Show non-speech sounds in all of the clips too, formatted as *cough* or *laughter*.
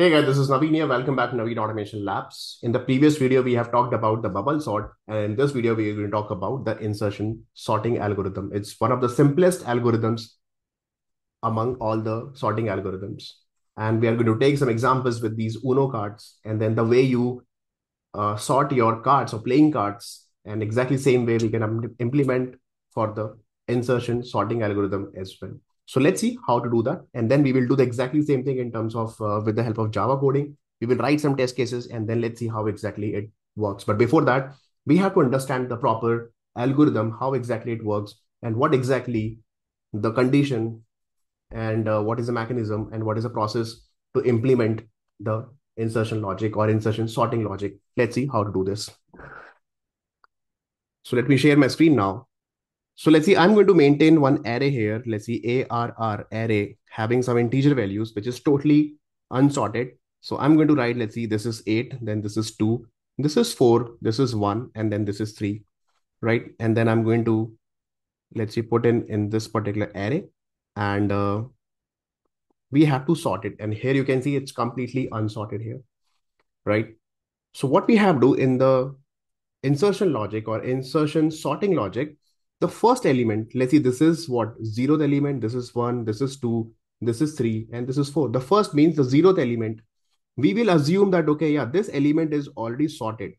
Hey guys, this is Naveen here. Welcome back to Naveen Automation Labs. In the previous video, we have talked about the bubble sort, and in this video, we are going to talk about the insertion sorting algorithm. It's one of the simplest algorithms among all the sorting algorithms. And we are going to take some examples with these Uno cards, and then the way you uh, sort your cards or playing cards, and exactly same way we can implement for the insertion sorting algorithm as well. So let's see how to do that. And then we will do the exactly same thing in terms of uh, with the help of Java coding. We will write some test cases and then let's see how exactly it works. But before that, we have to understand the proper algorithm, how exactly it works and what exactly the condition and uh, what is the mechanism and what is the process to implement the insertion logic or insertion sorting logic. Let's see how to do this. So let me share my screen now. So let's see, I'm going to maintain one array here. Let's see ARR array having some integer values, which is totally unsorted. So I'm going to write, let's see, this is eight, then this is two, this is four, this is one, and then this is three, right? And then I'm going to, let's see, put in, in this particular array and uh, we have to sort it. And here you can see it's completely unsorted here, right? So what we have to do in the insertion logic or insertion sorting logic, the first element, let's see, this is what? Zeroth element, this is one, this is two, this is three, and this is four. The first means the zeroth element. We will assume that, okay, yeah, this element is already sorted.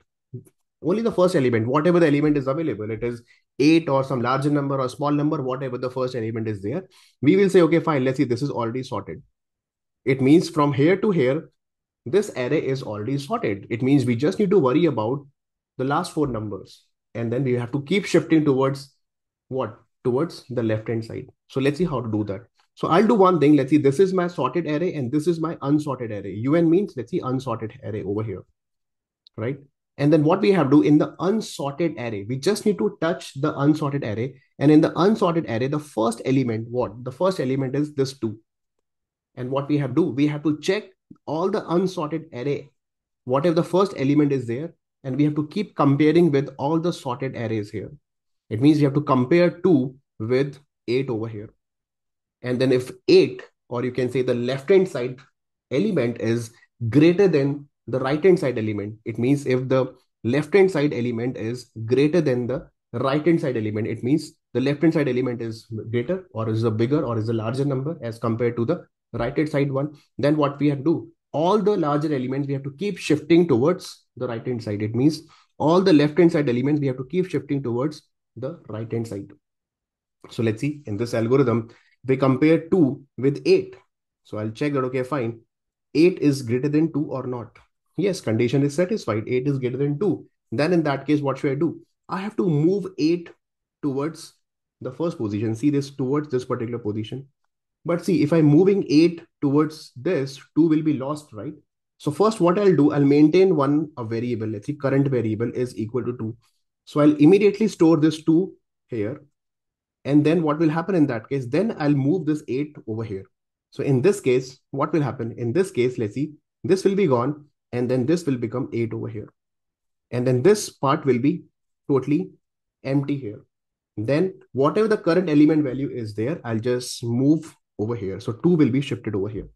Only the first element, whatever the element is available, it is eight or some larger number or small number, whatever the first element is there. We will say, okay, fine, let's see, this is already sorted. It means from here to here, this array is already sorted. It means we just need to worry about the last four numbers. And then we have to keep shifting towards what towards the left hand side. So let's see how to do that. So i'll do one thing. Let's see this is my sorted array and this is my unsorted array. Un means let's see unsorted array over here right? And then what we have to do in the unsorted array we just need to touch the unsorted array. And in the unsorted array the first element what? The first element is this two. And what we have to do we have to check all the unsorted array. Whatever the first element is there and we have to keep comparing with all the sorted arrays here it means you have to compare 2 with 8 over here. And then if 8, or you can say the left-hand side element is greater than the right-hand side element, it means if the left-hand side element is greater than the right-hand side element, it means the left-hand side element is greater or is a bigger or is a larger number as compared to the right-hand side one. Then what we have to do, all the larger elements, we have to keep shifting towards the right-hand side. It means all the left-hand side elements, we have to keep shifting towards the right hand side. So let's see in this algorithm, they compare 2 with 8. So I'll check that, okay, fine. 8 is greater than 2 or not. Yes, condition is satisfied. 8 is greater than 2. Then in that case, what should I do? I have to move 8 towards the first position. See this towards this particular position. But see, if I'm moving 8 towards this, 2 will be lost, right? So first what I'll do, I'll maintain one a variable. Let's see, current variable is equal to 2. So I'll immediately store this 2 here. And then what will happen in that case? Then I'll move this 8 over here. So in this case, what will happen? In this case, let's see, this will be gone. And then this will become 8 over here. And then this part will be totally empty here. Then whatever the current element value is there, I'll just move over here. So 2 will be shifted over here.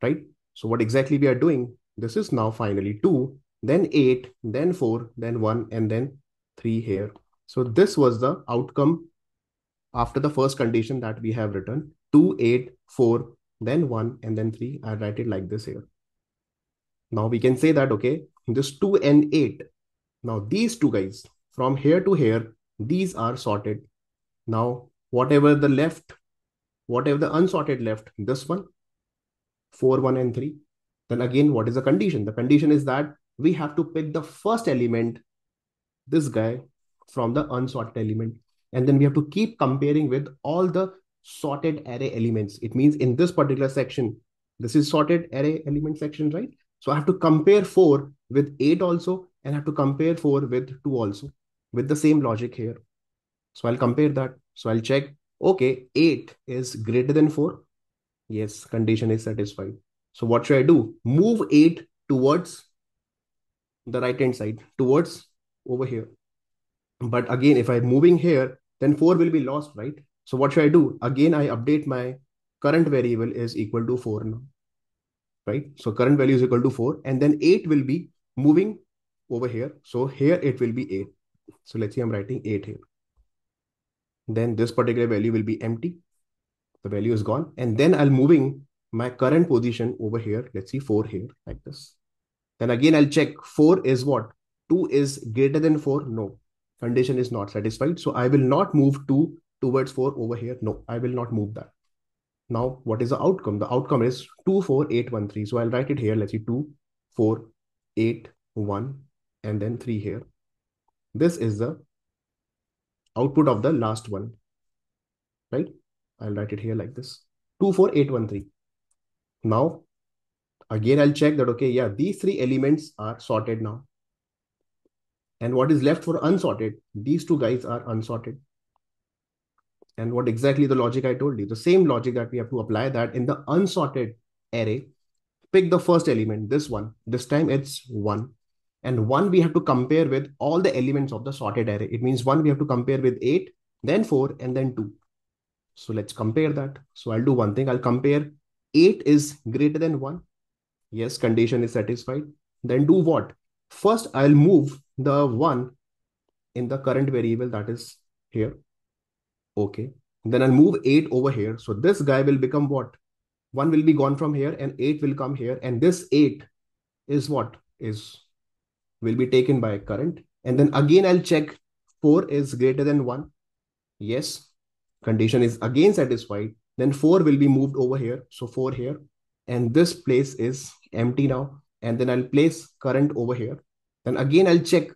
Right? So what exactly we are doing? This is now finally 2 then 8, then 4, then 1, and then 3 here. So this was the outcome after the first condition that we have written 2, 8, 4, then 1, and then 3. I write it like this here. Now we can say that, okay, this 2 and 8. Now these two guys from here to here, these are sorted. Now whatever the left, whatever the unsorted left, this one, 4, 1, and 3. Then again, what is the condition? The condition is that we have to pick the first element, this guy, from the unsorted element. And then we have to keep comparing with all the sorted array elements. It means in this particular section, this is sorted array element section, right? So I have to compare 4 with 8 also, and I have to compare 4 with 2 also, with the same logic here. So I'll compare that. So I'll check, okay, 8 is greater than 4. Yes, condition is satisfied. So what should I do? Move 8 towards the right hand side towards over here. But again, if I'm moving here, then 4 will be lost, right? So what should I do? Again, I update my current variable is equal to 4 now. right? So current value is equal to 4 and then 8 will be moving over here. So here it will be 8. So let's see, I'm writing 8 here. Then this particular value will be empty. The value is gone. And then I'll moving my current position over here. Let's see 4 here like this. Then again, I'll check 4 is what? 2 is greater than 4? No. Condition is not satisfied. So I will not move 2 towards 4 over here. No, I will not move that. Now, what is the outcome? The outcome is 24813. So I'll write it here. Let's see 2, 4, 8, 1, and then 3 here. This is the output of the last one, right? I'll write it here like this 24813. Now, again, I'll check that, okay, yeah, these three elements are sorted now. And what is left for unsorted? These two guys are unsorted. And what exactly the logic I told you? The same logic that we have to apply that in the unsorted array, pick the first element, this one. This time it's 1. And 1 we have to compare with all the elements of the sorted array. It means 1 we have to compare with 8, then 4, and then 2. So let's compare that. So I'll do one thing. I'll compare 8 is greater than 1. Yes, condition is satisfied. Then do what? First, I'll move the 1 in the current variable that is here. Okay. Then I'll move 8 over here. So this guy will become what? 1 will be gone from here and 8 will come here. And this 8 is what? Is will be taken by current. And then again, I'll check 4 is greater than 1. Yes. Condition is again satisfied. Then 4 will be moved over here. So 4 here. And this place is empty now. And then I'll place current over here. Then again, I'll check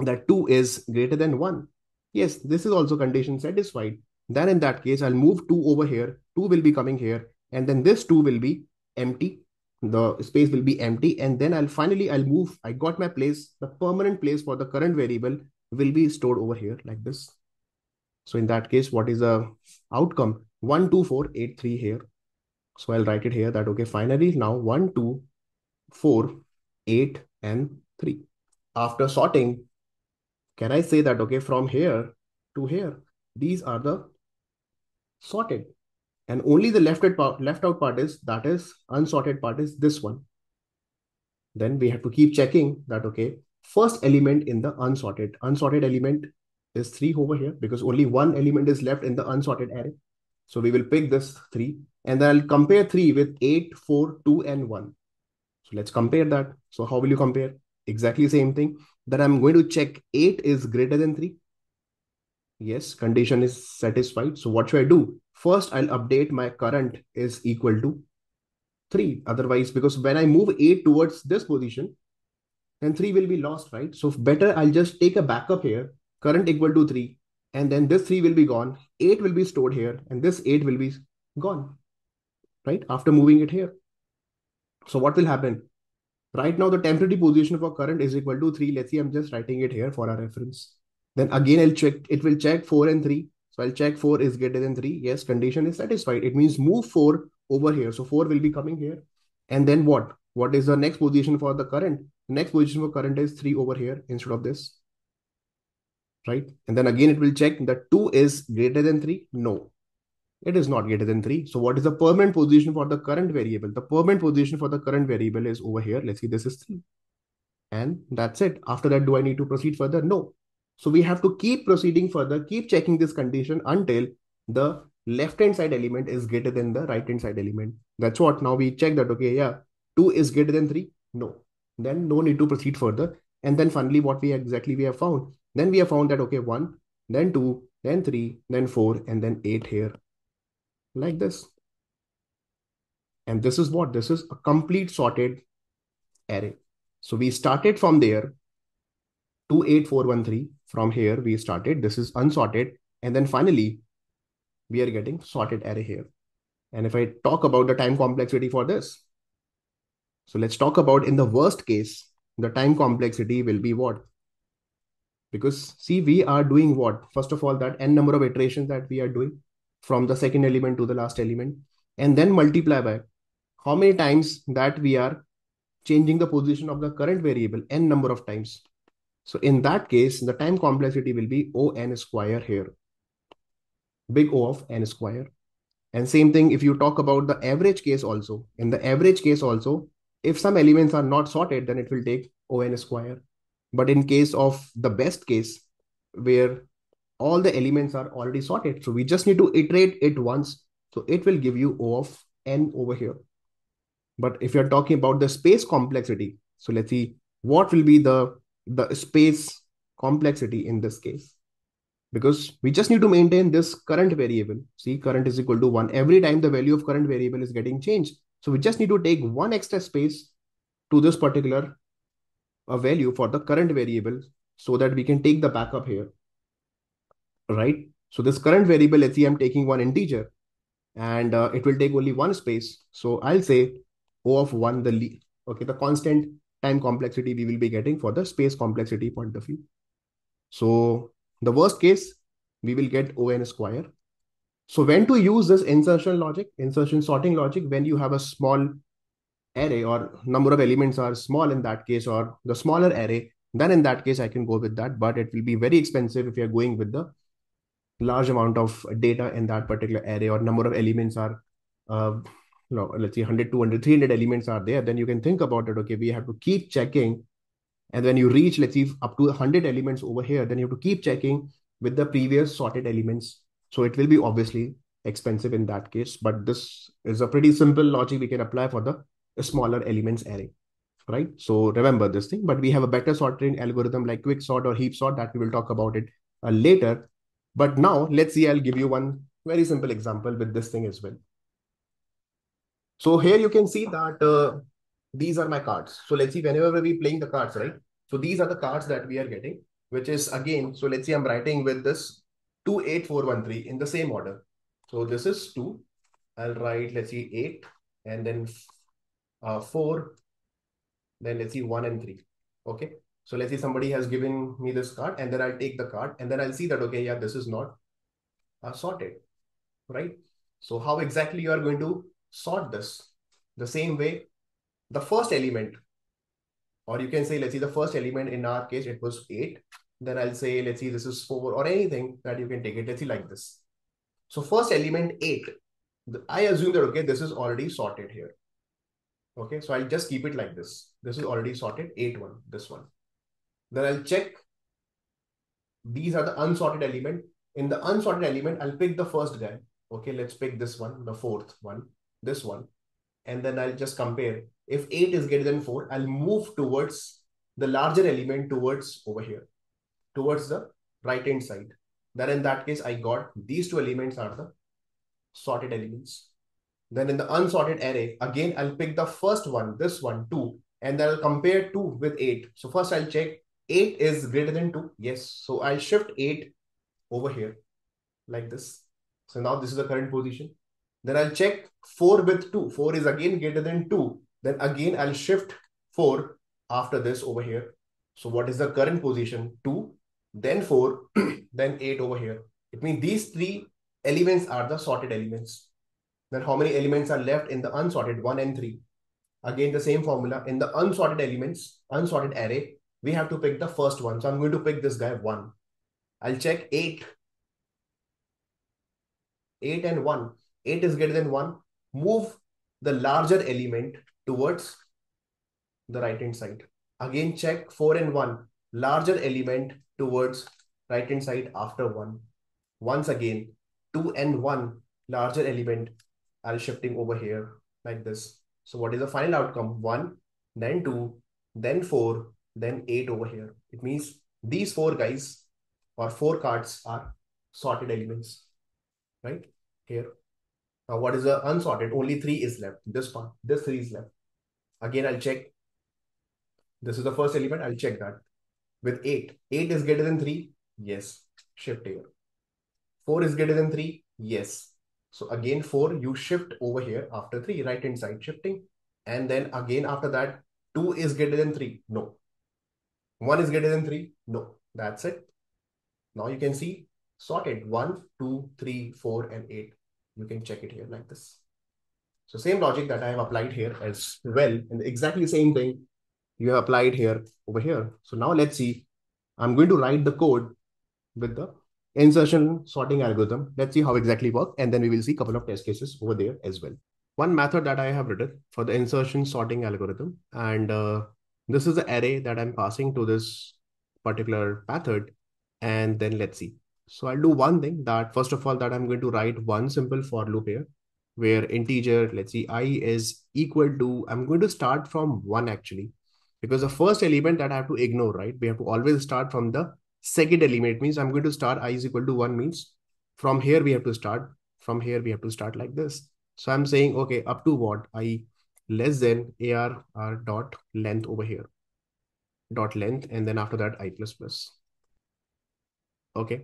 that 2 is greater than 1. Yes, this is also condition satisfied. Then in that case, I'll move 2 over here. 2 will be coming here. And then this 2 will be empty. The space will be empty. And then I'll finally, I'll move. I got my place. The permanent place for the current variable will be stored over here like this. So in that case, what is the outcome? 1, 2, 4, 8, 3 here. So I'll write it here that, okay, finally now 1, 2, 4, 8, and 3. After sorting, can I say that, okay, from here to here, these are the sorted. And only the left out part, left out part is, that is unsorted part is this one. Then we have to keep checking that, okay, first element in the unsorted, unsorted element is 3 over here because only one element is left in the unsorted array. So we will pick this 3 and then I'll compare 3 with 8, 4, 2, and 1. So let's compare that. So how will you compare? Exactly same thing that I'm going to check 8 is greater than 3. Yes, condition is satisfied. So what should I do? First, I'll update my current is equal to 3. Otherwise, because when I move 8 towards this position, then 3 will be lost, right? So better I'll just take a backup here, current equal to 3, and then this 3 will be gone, 8 will be stored here, and this 8 will be gone, right? After moving it here. So what will happen? Right now, the temporary position for current is equal to 3. Let's see, I'm just writing it here for our reference. Then again, I'll check, it will check 4 and 3. So I'll check 4 is greater than 3. Yes, condition is satisfied. It means move 4 over here. So 4 will be coming here. And then what? What is the next position for the current? The next position for current is 3 over here instead of this. Right? And then again, it will check that 2 is greater than 3. No, it is not greater than 3. So what is the permanent position for the current variable? The permanent position for the current variable is over here. Let's see, this is 3. And that's it. After that, do I need to proceed further? No. So we have to keep proceeding further, keep checking this condition until the left-hand side element is greater than the right-hand side element. That's what. Now we check that, okay, yeah, 2 is greater than 3. No. Then no need to proceed further. And then finally, what we exactly we have found? Then we have found that, okay, 1, then 2, then 3, then 4, and then 8 here like this. And this is what? This is a complete sorted array. So we started from there, 28413. From here, we started. This is unsorted. And then finally, we are getting sorted array here. And if I talk about the time complexity for this, so let's talk about in the worst case, the time complexity will be what? Because see, we are doing what? First of all, that n number of iterations that we are doing from the second element to the last element and then multiply by how many times that we are changing the position of the current variable n number of times. So in that case, the time complexity will be O n square here. Big O of n square. And same thing if you talk about the average case also. In the average case also, if some elements are not sorted, then it will take O(n) square. But in case of the best case, where all the elements are already sorted, so we just need to iterate it once. So it will give you O of n over here. But if you're talking about the space complexity, so let's see what will be the, the space complexity in this case. Because we just need to maintain this current variable. See, current is equal to 1. Every time the value of current variable is getting changed. So we just need to take one extra space to this particular uh, value for the current variable so that we can take the backup here. Right? So this current variable, let's see, I'm taking one integer and uh, it will take only one space. So I'll say O of 1, the okay, the constant time complexity we will be getting for the space complexity point of view. So the worst case, we will get O(n) square. So when to use this insertion logic, insertion sorting logic, when you have a small array or number of elements are small in that case, or the smaller array, then in that case, I can go with that, but it will be very expensive if you're going with the large amount of data in that particular array or number of elements are uh, let's say 100, 200, 300 elements are there, then you can think about it. Okay, we have to keep checking. And when you reach, let's say up to 100 elements over here, then you have to keep checking with the previous sorted elements. So it will be obviously expensive in that case, but this is a pretty simple logic we can apply for the smaller elements array, right? So remember this thing, but we have a better sorting algorithm like quick sort or heap sort that we will talk about it uh, later. But now let's see, I'll give you one very simple example with this thing as well. So here you can see that uh, these are my cards. So let's see, whenever we playing the cards, right? So these are the cards that we are getting, which is again, so let's see, I'm writing with this 28413 in the same order. So this is 2. I'll write, let's see, 8 and then uh, 4. Then let's see, 1 and 3. Okay. So let's say somebody has given me this card and then I'll take the card and then I'll see that, okay, yeah, this is not uh, sorted, right? So how exactly you are going to sort this? The same way the first element or you can say let's see the first element in our case it was 8 then i'll say let's see this is 4 or anything that you can take it. Let's see like this. So first element 8 i assume that okay this is already sorted here. Okay so i'll just keep it like this. This is already sorted 8 1 this one then i'll check these are the unsorted element in the unsorted element i'll pick the first guy okay let's pick this one the fourth one this one, and then I'll just compare. If 8 is greater than 4, I'll move towards the larger element towards over here, towards the right-hand side. Then in that case, I got these two elements are the sorted elements. Then in the unsorted array, again, I'll pick the first one, this one, 2, and then I'll compare 2 with 8. So first I'll check 8 is greater than 2. Yes. So I'll shift 8 over here like this. So now this is the current position. Then I'll check 4 with 2. 4 is again greater than 2. Then again, I'll shift 4 after this over here. So what is the current position? 2, then 4, *clears throat* then 8 over here. It means these three elements are the sorted elements. Then how many elements are left in the unsorted? 1 and 3. Again, the same formula. In the unsorted elements, unsorted array, we have to pick the first one. So I'm going to pick this guy 1. I'll check 8. 8 and 1. 8 is greater than 1, move the larger element towards the right hand side. Again, check 4 and 1, larger element towards right hand side after 1. Once again, 2 and 1, larger element are shifting over here like this. So what is the final outcome? 1, then 2, then 4, then 8 over here. It means these four guys or four cards are sorted elements, right? Here. Now, what is the unsorted? Only three is left. This part, this three is left. Again, I'll check. This is the first element. I'll check that. With 8. 8 is greater than 3? Yes. Shift here. 4 is greater than 3? Yes. So again, 4, you shift over here after 3, right hand side shifting. And then again after that, 2 is greater than 3? No. 1 is greater than 3? No. That's it. Now you can see sorted 1, 2, 3, 4, and 8 you can check it here like this. So same logic that I have applied here as well, and exactly same thing you have applied here over here. So now let's see, I'm going to write the code with the insertion sorting algorithm. Let's see how exactly work, and then we will see a couple of test cases over there as well. One method that I have written for the insertion sorting algorithm, and uh, this is the array that I'm passing to this particular method, and then let's see. So I'll do one thing that first of all that I'm going to write one simple for loop here where integer, let's see, i is equal to, I'm going to start from one actually, because the first element that I have to ignore, right? We have to always start from the second element. It means I'm going to start i is equal to one means from here we have to start, from here we have to start like this. So I'm saying, okay, up to what? i less than ar r dot length over here. Dot length and then after that i plus plus. Okay.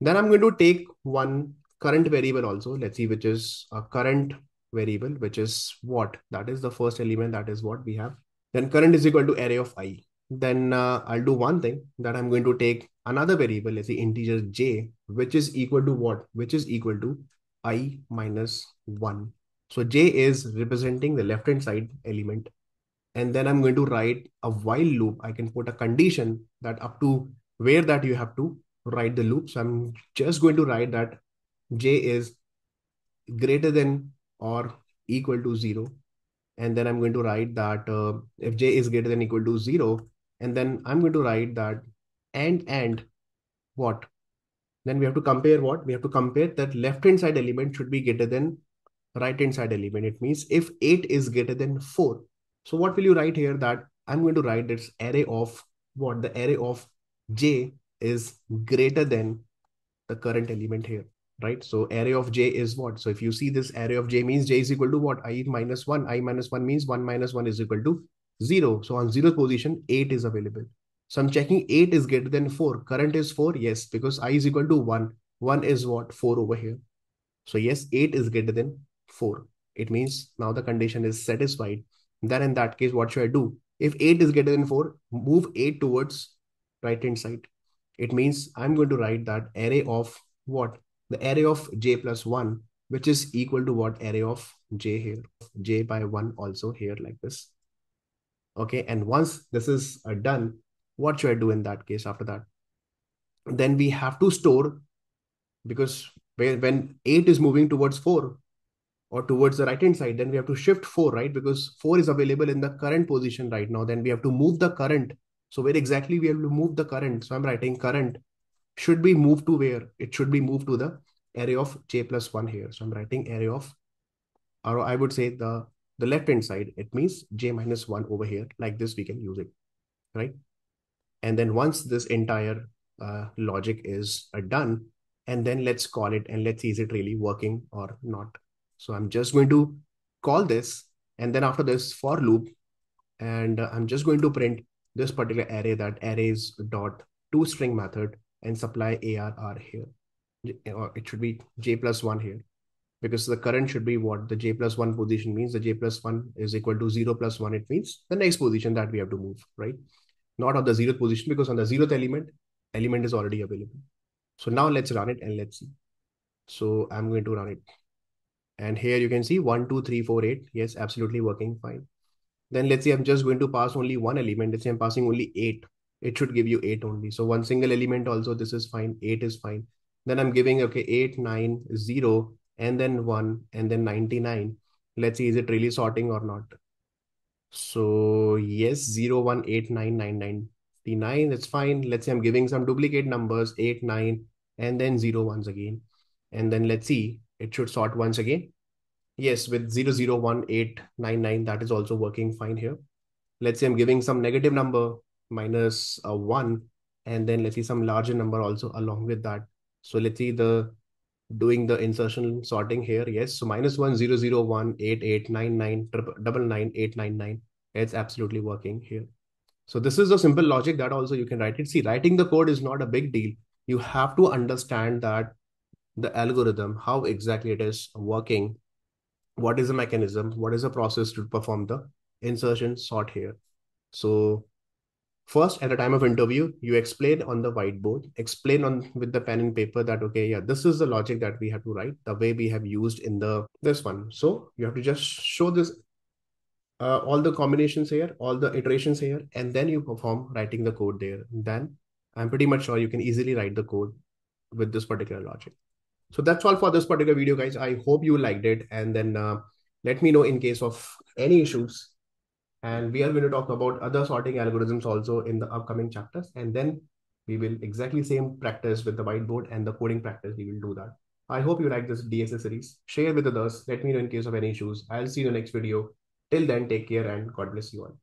Then i'm going to take one current variable also. Let's see which is a current variable which is what? That is the first element. That is what we have. Then current is equal to array of i. Then uh, i'll do one thing that i'm going to take another variable let's say integer j which is equal to what? Which is equal to i minus 1 so j is representing the left hand side element. And then i'm going to write a while loop. I can put a condition that up to where that you have to write the loop. So i'm just going to write that j is greater than or equal to 0 and then i'm going to write that uh, if j is greater than equal to 0 and then i'm going to write that and and what? Then we have to compare what? We have to compare that left hand side element should be greater than right hand side element it means if 8 is greater than 4 so what will you write here that i'm going to write this array of what the array of j is greater than the current element here right? So array of j is what? So if you see this array of j means j is equal to what? i minus 1. i minus 1 means 1 minus 1 is equal to 0. So on 0 position, 8 is available. So I'm checking 8 is greater than 4. Current is 4. Yes, because i is equal to 1. 1 is what? 4 over here. So yes, 8 is greater than 4. It means now the condition is satisfied. Then in that case, what should I do? If 8 is greater than 4, move 8 towards right hand side. It means I'm going to write that array of what? the array of j plus 1, which is equal to what array of j here, j by 1 also here like this. Okay, and once this is uh, done, what should I do in that case after that? Then we have to store, because when 8 is moving towards 4, or towards the right hand side, then we have to shift 4, right? Because 4 is available in the current position right now. Then we have to move the current. So where exactly we have to move the current? So I'm writing current should be moved to where? It should be moved to the array of j plus 1 here. So I'm writing array of, or I would say the, the left-hand side, it means j minus 1 over here. Like this, we can use it, right? And then once this entire uh, logic is uh, done, and then let's call it and let's see is it really working or not. So I'm just going to call this, and then after this for loop, and I'm just going to print this particular array that arrays dot to string method and supply ARR here. Or it should be J plus one here because the current should be what the J plus one position means. The J plus one is equal to zero plus one. It means the next position that we have to move, right? Not on the zeroth position because on the zeroth element, element is already available. So now let's run it and let's see. So I'm going to run it. And here you can see one, two, three, four, eight. Yes, absolutely working fine. Then let's say I'm just going to pass only one element. Let's say I'm passing only eight it should give you 8 only. So one single element also, this is fine. 8 is fine. Then I'm giving, okay, 8, 9, 0, and then 1, and then 99. Let's see, is it really sorting or not? So yes, 0, 1, 8, 9, 9, 99. That's fine. Let's say I'm giving some duplicate numbers, 8, 9, and then 0 once again. And then let's see, it should sort once again. Yes, with 0, 0, 1, 8, 9, 9, that is also working fine here. Let's say I'm giving some negative number, minus, uh, 1 and then let's see some larger number also along with that. So let's see the doing the insertion sorting here. Yes so minus 1 0 0 1 8 8 9 9 double 9 8 9 9 it's absolutely working here. So this is a simple logic that also you can write it. See writing the code is not a big deal. You have to understand that the algorithm how exactly it is working what is the mechanism what is the process to perform the insertion sort here so First, at the time of interview, you explain on the whiteboard, explain on with the pen and paper that, okay, yeah, this is the logic that we have to write, the way we have used in the this one. So you have to just show this, uh, all the combinations here, all the iterations here, and then you perform writing the code there. Then I'm pretty much sure you can easily write the code with this particular logic. So that's all for this particular video, guys. I hope you liked it. And then uh, let me know in case of any issues. And we are going to talk about other sorting algorithms also in the upcoming chapters. And then we will exactly same practice with the whiteboard and the coding practice. We will do that. I hope you like this DSA series. Share with others. Let me know in case of any issues. I'll see you in the next video. Till then, take care and God bless you all.